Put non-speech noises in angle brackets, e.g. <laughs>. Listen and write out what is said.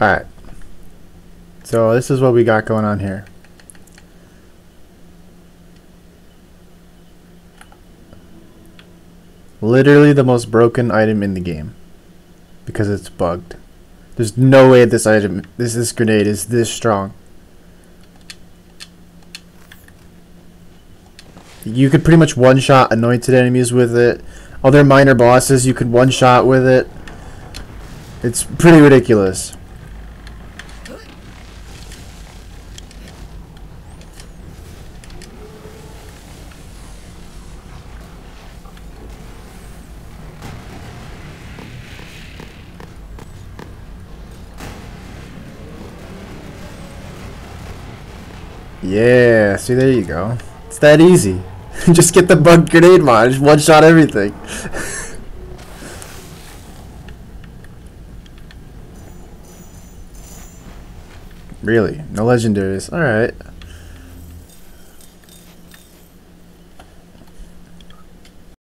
Alright. So this is what we got going on here. Literally the most broken item in the game. Because it's bugged. There's no way this item, this, this grenade is this strong. You could pretty much one-shot anointed enemies with it. Other minor bosses you could one-shot with it. It's pretty ridiculous. Yeah, see there you go. It's that easy. <laughs> Just get the bug grenade mod, just one shot everything. <laughs> really? No legendaries. Alright.